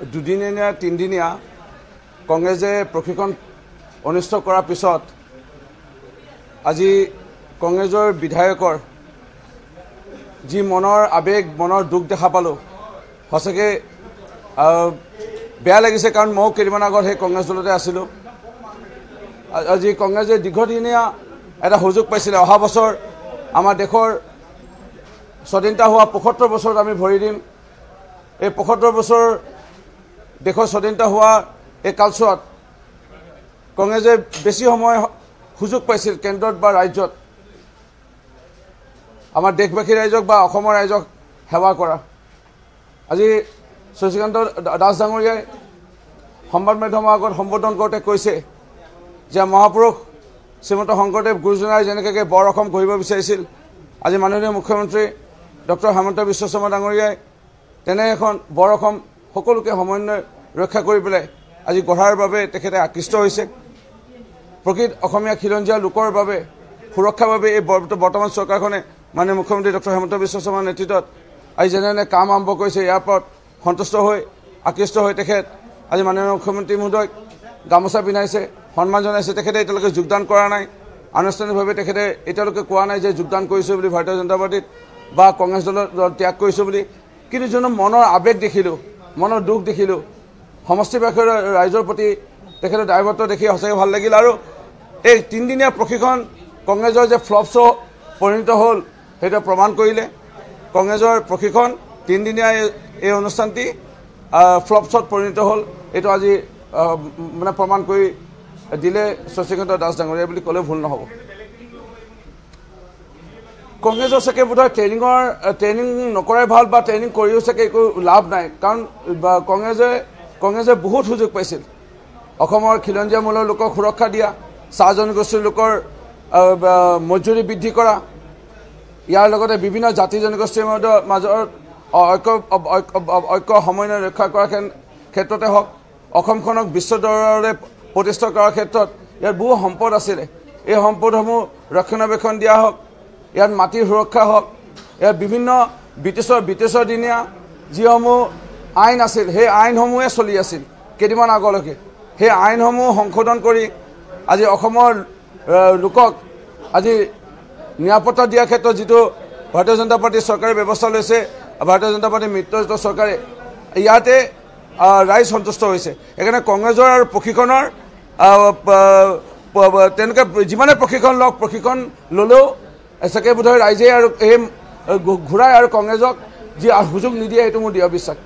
দুদিনীয়া তিনিদিনীয়া কংগ্ৰেছে প্ৰশিক্ষণ অনুষ্ঠিত কৰাৰ পিছত আজি কংগ্ৰেছৰ বিধায়কৰ যি মনৰ আৱেগ মনৰ দুখ দেখা পালোঁ সঁচাকৈ বেয়া লাগিছে কাৰণ ময়ো কেইদিনমান আগত সেই কংগ্ৰেছ দলতে আছিলোঁ। আজি কংগ্ৰেছে দীৰ্ঘদিনীয়া এটা সুযোগ পাইছিলে। অহা বছৰ আমাৰ দেশৰ স্বাধীনতা হোৱা পঁয়সত্তৰ বছৰত আমি ভৰি দিম। এই পঁয়সত্তৰ বছৰ দেশৰ স্বাধীনতা হোৱা এই কালচোৱাত কংগ্ৰেছে বেছি সময় সুযোগ পাইছিল কেন্দ্ৰত বা ৰাজ্যত আমাৰ দেশবাসী ৰাইজক বা অসমৰ ৰাইজক সেৱা কৰা। আজি শশীকান্ত দাস ডাঙৰীয়াই সংবাদ মাধ্যমৰ আগত সম্বোধন কৰোঁতে কৈছে যে মহাপুৰুষ শ্ৰীমন্ত শংকৰদেৱ গুৰুজনাই যেনেকৈ বৰ অসম গঢ়িব বিচাৰিছিল আজি মাননীয় মুখ্যমন্ত্ৰী ডক্টৰ হেমন্ত বিশ্ব শৰ্মা ডাঙৰীয়াই তেনে এখন বৰ অসম সকলোকে সমন্বয় ৰক্ষা কৰি পেলাই আজি গঢ়াৰ বাবে তেখেতে আকৃষ্ট হৈছে। প্ৰকৃত অসমীয়া খিলঞ্জীয়া লোকৰ বাবে সুৰক্ষাৰ বাবে এই বৰ- বৰ্তমান চৰকাৰখনে মাননীয় মুখ্যমন্ত্ৰী ডক্টৰ হেমন্ত বিশ্ব শৰ্মাৰ নেতৃত্বত আজি যেনেধৰণে কাম আৰম্ভ কৰিছে ইয়াৰ ওপৰত সন্তুষ্ট হৈ আকৃষ্ট হৈ তেখেত আজি মাননীয় মুখ্যমন্ত্ৰী মহোদয়ক গামোচা পিন্ধাইছে সন্মান জনাইছে। তেখেতে এতিয়ালৈকে যোগদান কৰা নাই। আনুষ্ঠানিকভাৱে তেখেতে এতিয়ালৈকে কোৱা নাই যে যোগদান কৰিছোঁ বুলি ভাৰতীয় জনতা পাৰ্টীত বা কংগ্ৰেছ দলত দল ত্যাগ কৰিছোঁ বুলি। কিন্তু যোনটো মনৰ আৱেগ দেখিলোঁ মনৰ দুখ দেখিলোঁ সমষ্টিবাসীৰ ৰাইজৰ প্ৰতি তেখেতৰ দায়বদ্ধ দেখি সঁচাকৈ ভাল লাগিল আৰু এই তিনিদিনীয়া প্ৰশিক্ষণ কংগ্ৰেছৰ যে ফ্লপ শ্ব' পৰিণত হ'ল সেইটো প্ৰমাণ কৰিলে। কংগ্ৰেছৰ প্ৰশিক্ষণ তিনিদিনীয়া এই- এই অনুষ্ঠানটি ফ্লপ শ্ব'ত পৰিণত হ'ল। এইটো আজি মানে প্ৰমাণ কৰি দিলে শশীকান্ত দাস ডাঙৰীয়া বুলি ক'লেও ভুল নহ'ব। কংগ্ৰেছৰ চাগে বোধহয় ট্ৰেইনিঙৰ ট্ৰেইনিং নকৰাই ভাল বা ট্ৰেইনিং কৰিও চাগে একো লাভ নাই। কাৰণ কংগ্ৰেছে কংগ্ৰেছে বহুত সুযোগ পাইছিল। অসমৰ খিলঞ্জীয়া মূলৰ লোকক সুৰক্ষা দিয়া চাহ জনগোষ্ঠীৰ লোকৰ মজুৰি বৃদ্ধি কৰা ইয়াৰ লগতে বিভিন্ন জাতি জনগোষ্ঠীৰ মাজত মাজত ঐক্য ঐক্য- সমন্বয় ৰক্ষা কৰাৰ ক্ষে- ক্ষেত্ৰতে হওক অসমখনক বিশ্ব দৰবাৰলৈ প্ৰতিষ্ঠা কৰাৰ ক্ষেত্ৰত ইয়াত বহু সম্পদ আছিলে। এই সম্পদসমূহ ৰক্ষণাবেক্ষণ দিয়া হওক ইয়াত মাটিৰ সুৰক্ষা হওক ইয়াত বিভিন্ন ব্ৰিটিছৰ ব্ৰিটিছৰ দিনীয়া যিসমূহ আইন আছিল সেই আইনসমূহে চলি আছিল। কেইদিনমান আগলৈকে। সেই আইনসমূহ সংশোধন কৰি আজি অসমৰ লোকক আজি নিৰাপত্তা দিয়াৰ ক্ষেত্ৰত যিটো ভাৰতীয় জনতা পাৰ্টীৰ চৰকাৰে ব্যৱস্থা লৈছে ভাৰতীয় জনতা পাৰ্টীৰ মিত্ৰজোঁটৰ চৰকাৰে ইয়াতে ৰাইজ সন্তুষ্ট হৈছে। সেইকাৰণে কংগ্ৰেছৰ আৰু প্ৰশিক্ষণৰ তেওঁলোকে যিমানে প্ৰশিক্ষণ লওক প্ৰশিক্ষণ ল'লেও চাগে বোধহয় ৰাইজে আৰু এই ঘূৰাই আৰু কংগ্ৰেছক যি সুযোগ নিদিয়ে সেইটো মোৰ দৃঢ় বিশ্বাস।